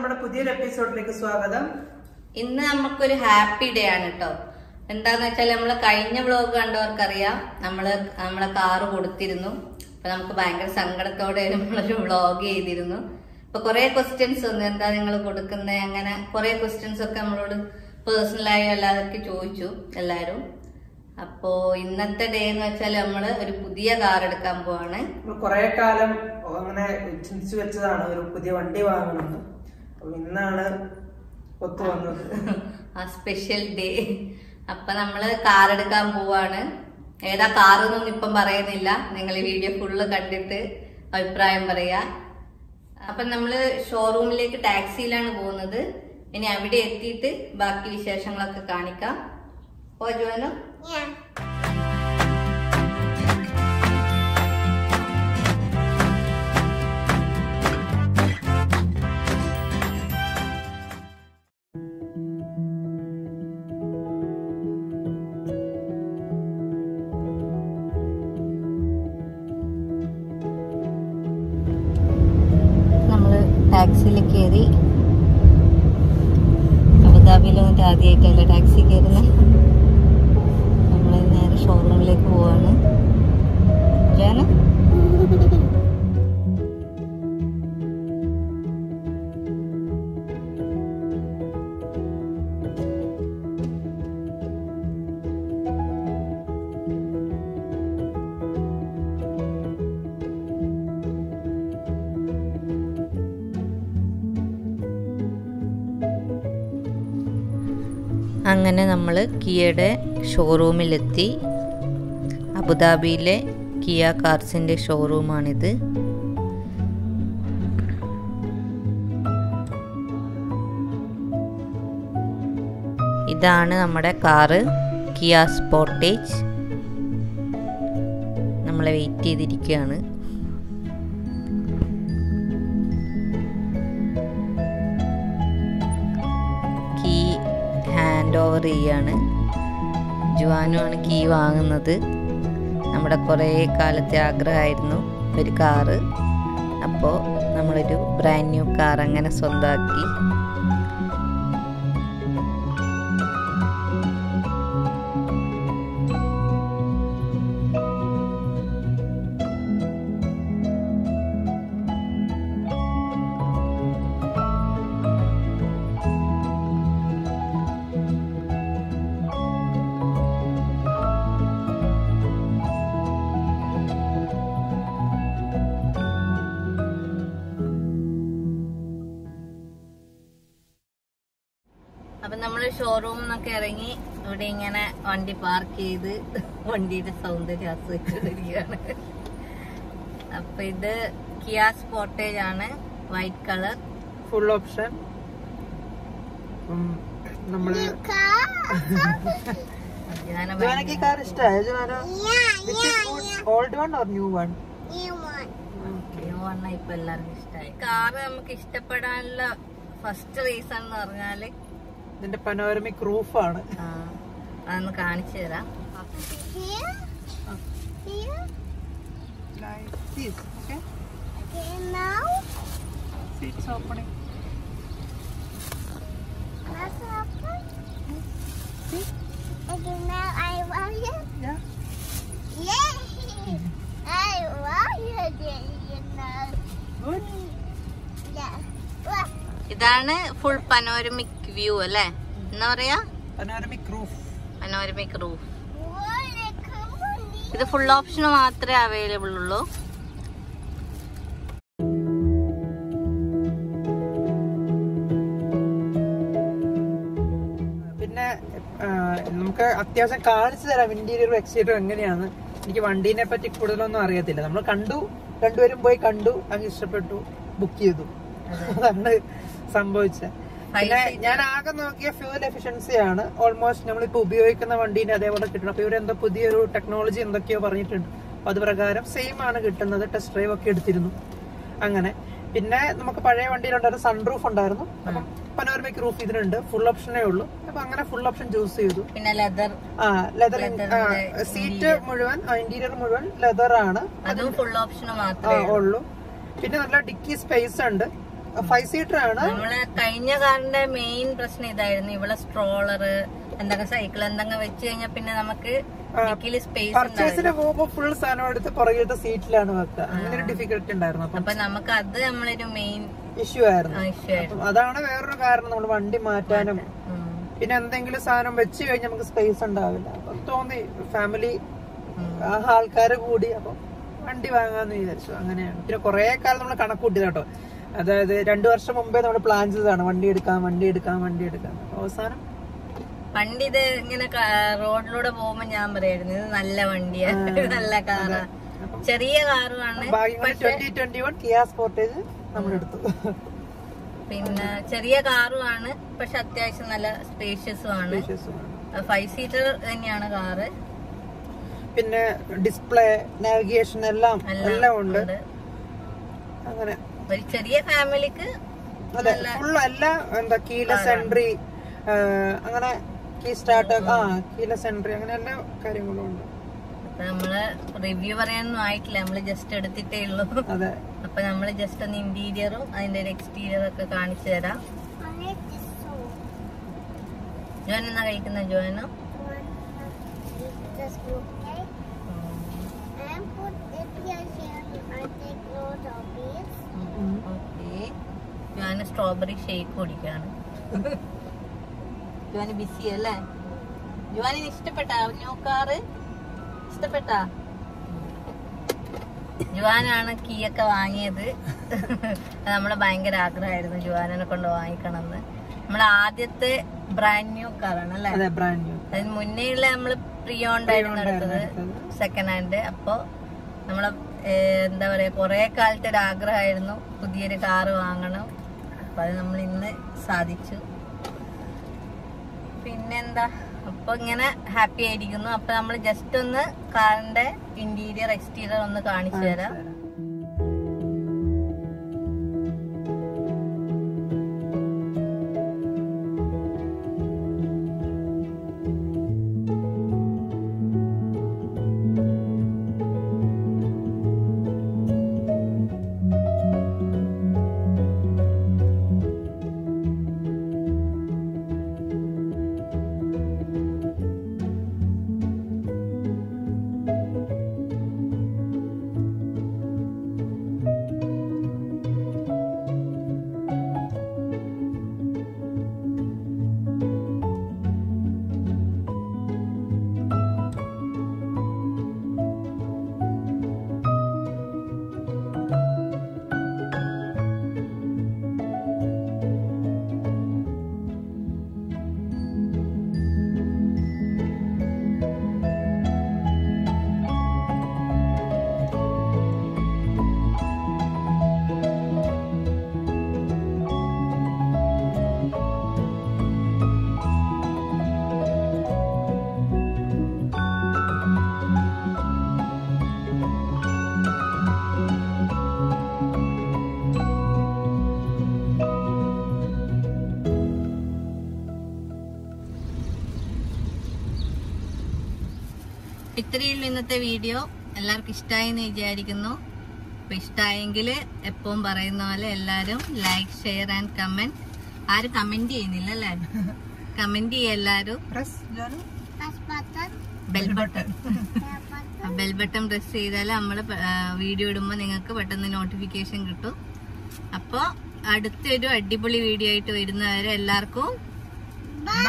നമ്മുടെ പുതിയൊരു എപ്പിസോഡിലേക്ക് സ്വാഗതം. ഇന്ന് നമുക്കൊരു ഹാപ്പി ഡേ ആണ് കേട്ടോ എന്താന്ന് വെച്ചാൽ നമ്മൾ കഴിഞ്ഞ വ്ലോഗ് കണ്ടവർക്കറിയാം. നമ്മൾ നമ്മളെ കാറ് കൊടുത്തിരുന്നു. അപ്പൊ നമുക്ക് ഭയങ്കര സങ്കടത്തോടെ നമ്മളൊരു വ്ലോഗ് ചെയ്തിരുന്നു. അപ്പൊ കുറെ ക്വസ്റ്റ്യൻസ് വന്നു. എന്താ നിങ്ങൾ കൊടുക്കുന്നത് അങ്ങനെ കുറെ ക്വസ്റ്റ്യൻസ് ഒക്കെ നമ്മളോട് പേഴ്സണലായി എല്ലാവർക്കും ചോദിച്ചു എല്ലാരും. അപ്പോ ഇന്നത്തെ ഡേ എന്ന് വെച്ചാൽ നമ്മൾ ഒരു പുതിയ കാർ എടുക്കാൻ പോവാണ്. കൊറേ കാലം അങ്ങനെ ചിന്തിച്ചു വെച്ചതാണ് ഒരു പുതിയ വണ്ടി വാങ്ങണമെന്ന് ഇന്നാണ് ഒത്തു വന്നത്. ആ സ്പെഷ്യൽ ഡേ അപ്പൊ നമ്മൾ കാർ എടുക്കാൻ പോവാണ്. ഏതാ കാർ എന്നൊന്നും ഇപ്പം പറയുന്നില്ല. നിങ്ങൾ ഈ വീഡിയോ ഫുള്ള് കണ്ടിട്ട് അഭിപ്രായം പറയാ. അപ്പൊ നമ്മൾ ഷോറൂമിലേക്ക് ടാക്സിയിലാണ് പോകുന്നത്. ഇനി അവിടെ എത്തിയിട്ട് ബാക്കി വിശേഷങ്ങളൊക്കെ കാണിക്കാം. ഓ ജോനോ ടാക്സിയിൽ കയറി. അബുദാബിയിൽ വന്നിട്ട് ആദ്യമായിട്ടല്ലേ ടാക്സി കയറുന്നത് നമ്മൾ നേരെ ഷോറൂമിലേക്ക് പോവാണ്. ജാന? അങ്ങനെ നമ്മൾ കിയയുടെ ഷോറൂമിലെത്തി അബുദാബിയിലെ കിയ കാർസിന്റെ ഷോറൂമാണിത് ഇതാണ് നമ്മുടെ കാറ് കിയ സ്പോർട്ടേജ്. നമ്മളെ വെയിറ്റ് ചെയ്തിരിക്കുകയാണ്. ഓവർ ചെയ്യാണ്. ജുവാനു ആണ് കീ വാങ്ങുന്നത്. നമ്മുടെ കുറേ കാലത്തെ ആഗ്രഹമായിരുന്നു ഒരു കാറ് അപ്പോൾ നമ്മളൊരു ബ്രാൻഡ് ന്യൂ കാർ അങ്ങനെ സ്വന്തമാക്കി അപ്പൊ നമ്മൾ ഷോറൂമിൽ നിന്നൊക്കെ ഇറങ്ങി ഇവിടെ ഇങ്ങനെ വണ്ടി പാർക്ക് ചെയ്ത് വണ്ടിയുടെ സൗന്ദര്യം ആസ്വദിച്ചുകൊണ്ടിരിക്കുകയാണ് അപ്പൊ ഇത് കിയ സ്പോർട്ടേജ് ആണ്. വൈറ്റ് കളർ ഫുൾ ഓപ്ഷൻ നമ്മൾ ജുവാനക്ക് കാർ ഇഷ്ടമായ Juana old one or new one ഇപ്പൊ എല്ലാവർക്കും ഇഷ്ടമായി കാറ് നമുക്ക് ഇഷ്ടപ്പെടാനുള്ള ഫസ്റ്റ് റീസൺ എന്ന് പറഞ്ഞാൽ ഇതിന്റെ പനോരമിക് റൂഫാണ് അതൊന്ന് കാണിച്ചു തരാം. ഓപ്പണിംഗ് ഗുഡ് ഇതാണ് ഫുൾ പനോരമിക് വ്യൂ അല്ലേ? എന്താ പറയാ? പനോരമിക് റൂഫ് പനോരമിക് റൂഫ് ഇത് ഫുൾ ഓപ്ഷൻ മാത്രമേ അവൈലബിൾ ഉള്ളൂ. പിന്നെ നമുക്ക് അത്യാവശ്യം കാണിച്ചു തരാം. ഇന്റീരിയറും എക്സ്റ്റീരിയറും എങ്ങനെയാണ്. എനിക്ക് വണ്ടീനെ പറ്റി കൂടുതലൊന്നും അറിയത്തില്ല. നമ്മൾ കണ്ടു രണ്ടുപേരും പോയി കണ്ടു അങ്ങ് ഇഷ്ടപ്പെട്ടു ബുക്ക് ചെയ്തു. അതാണ് സംഭവിച്ചത്. പിന്നെ ഞാൻ ആകെ നോക്കിയ ഫ്യൂൽ എഫിഷ്യൻസി ആണ്. ഓൾമോസ്റ്റ് നമ്മളിപ്പോ ഉപയോഗിക്കുന്ന വണ്ടീനെ അതേപോലെ കിട്ടണം. അപ്പൊ ഇവരെന്തോ പുതിയൊരു ടെക്നോളജി എന്തൊക്കെയോ പറഞ്ഞിട്ടുണ്ട്. അപ്പൊ അത് പ്രകാരം സെയിം ആണ് കിട്ടുന്നത്. ടെസ്റ്റ് ഡ്രൈവ് ഒക്കെ എടുത്തിരുന്നു. അങ്ങനെ. പിന്നെ നമുക്ക് പഴയ വണ്ടിയിലുണ്ടായിരുന്നു സൺ റൂഫ് ഉണ്ടായിരുന്നു അപ്പം പനോരമിക് റൂഫ് ഇതിനുണ്ട്. ഫുൾ ഓപ്ഷനേ ഉള്ളൂ. അപ്പൊ അങ്ങനെ ഫുൾ ഓപ്ഷൻ ചൂസ് ചെയ്തു. പിന്നെ ലെതർ ആ ലെതർ സീറ്റ് മുഴുവൻ ഇന്റീരിയർ മുഴുവൻ ലെതർ ആണ്. അതും ഫുൾ ഓപ്ഷൻ മാത്രമേ ഉള്ളൂ. പിന്നെ നല്ല ഡിക്കി സ്പേസ് ഉണ്ട്. ഫൈവ് സീറ്റർ ആണ്. നമ്മൾ കഴിഞ്ഞ കാറിന്റെ മെയിൻ പ്രശ്നം ഇതായിരുന്നു. ഇവിടെ സ്ട്രോളർ എന്തൊക്കെ സൈക്കിൾ എന്തൊക്കെ വെച്ച് കഴിഞ്ഞാൽ പിന്നെ നമുക്ക് പർച്ചേസിന് പോകുമ്പോ ഫുൾ സാധനം എടുത്ത് പുറകിലത്തെ സീറ്റിലാണ് വെക്കുക. അങ്ങനെ ഒരു ഡിഫിക്കൽട്ടി ഉണ്ടായിരുന്നു. അപ്പം നമുക്ക് അത് നമ്മളൊരു മെയിൻ ഇഷ്യൂ ആയിരുന്നു. ഇഷ്യൂ ആയിരുന്നു. അതാണ് വേറൊരു കാരണം. നമ്മൾ വണ്ടി മാറ്റാനും പിന്നെ എന്തെങ്കിലും സാധനം വെച്ച് കഴിഞ്ഞാൽ നമുക്ക് സ്പേസ് ഉണ്ടാവില്ല. അപ്പൊ തോന്നി ഫാമിലി ആൾക്കാര് കൂടി അപ്പൊ വണ്ടി വാങ്ങാന്ന് വിചാരിച്ചു. അങ്ങനെയാണ്. പിന്നെ കുറെ കാലം നമ്മൾ കണക്കൂട്ടിയത് കേട്ടോ അതായത് രണ്ടു വർഷം മുമ്പേ നമ്മൾ പ്ലാൻ ചെയ്തതാണ് വണ്ടി എടുക്കാം വണ്ടി എടുക്കാം വണ്ടി എടുക്കാം. അവസാനം? പണ്ട് ഇത് ഇങ്ങനെ റോഡിലൂടെ പോകുമ്പോ ഞാൻ പറയായിരുന്നു ഇത് നല്ല വണ്ടിയാണ് നല്ല കാറാ ചെറിയ കാറുമാണ് പിന്നെ ചെറിയ കാറുമാണ് പക്ഷെ അത്യാവശ്യം നല്ല സ്പേഷ്യസും ആണ്. ഫൈവ് സീറ്റർ തന്നെയാണ് കാറ് പിന്നെ ഡിസ്പ്ലേ നാവിഗേഷൻ എല്ലാം എല്ലാം ഉണ്ട്. അങ്ങനെ. ഒരു ചെറിയ ഫാമിലിക്ക് അതെ ഫുൾ എല്ലാ എന്താ കീലസ് എൻട്രി അങ്ങനെ കീ സ്റ്റാർട്ട് ആ കീലസ് എൻട്രി അങ്ങനെ എല്ലാ കാര്യങ്ങളും ഉണ്ട്. നമ്മൾ റിവ്യൂ പറയാനൊന്നും ആയിട്ടില്ല നമ്മൾ ജസ്റ്റ് എടുത്തിട്ടേ ഉള്ളൂ. അതെ. അപ്പൊ നമ്മൾ ജസ്റ്റ് ഒന്ന് ഇന്റീരിയറും അതിന്റെ ഒരു എക്സ്റ്റീരിയറും ഒക്കെ കാണിച്ചു തരാം. ജോൻ എന്നാ കഴിക്കുന്ന ജോനോ? ഓക്കെ ജോന് സ്ട്രോബെറി ഷേക്ക് കുടിക്കാണ്. ജോന് ബിസി അല്ലേ? ജോനിന് ഇഷ്ടപ്പെട്ട? ന്യൂ കാറ് ഇഷ്ടപ്പെട്ട? ജുവാനാണ് കീയൊക്കെ വാങ്ങിയത്. നമ്മളെ ഭയങ്കര ആഗ്രഹമായിരുന്നു ജുവാനെ കൊണ്ട് വാങ്ങിക്കണമെന്ന്. നമ്മളെ ആദ്യത്തെ ബ്രാൻഡ് ന്യൂ കാറാണ് അല്ലേ? അതെ ബ്രാൻഡ് ന്യൂ അതിന് മുന്നേ ഉള്ള നമ്മൾ പ്രിയോണ്ടായിരുന്നു എടുത്തത് സെക്കൻഡ് ഹാൻഡ് അപ്പൊ നമ്മളെ എന്താ പറയാ കുറേ കാലത്തെ ഒരു ആഗ്രഹമായിരുന്നു പുതിയൊരു കാറ് വാങ്ങണം. അപ്പൊ അത് നമ്മൾ ഇന്ന് സാധിച്ചു. പിന്നെന്താ അപ്പൊ ഇങ്ങനെ ഹാപ്പി ആയിരിക്കുന്നു. അപ്പൊ നമ്മൾ ജസ്റ്റ് ഒന്ന് കാറിന്റെ ഇന്റീരിയർ എക്സ്റ്റീരിയർ ഒന്ന് കാണിച്ചു തരാം. ഇത്രയുള്ള ഇന്നത്തെ വീഡിയോ എല്ലാവർക്കും ഇഷ്ടമായി എന്ന് വിചാരിക്കുന്നു. അപ്പൊ ഇഷ്ടമായെങ്കിൽ എപ്പോഴും പറയുന്ന പോലെ എല്ലാവരും ലൈക്ക് ഷെയർ ആൻഡ് കമന്റ് ആരും കമന്റ് ചെയ്യുന്നില്ല അല്ലേ? കമന്റ് ചെയ്യ എല്ലാവരും. Bell button bell button bell button press ചെയ്താൽ നമ്മൾ വീഡിയോ ഇടുമ്പോൾ നിങ്ങൾക്ക് പെട്ടെന്ന് നോട്ടിഫിക്കേഷൻ കിട്ടും. അപ്പോൾ അടുത്തൊരു അടിപൊളി വീഡിയോ ആയിട്ട് വരുന്നവരെ എല്ലാവർക്കും ബൈ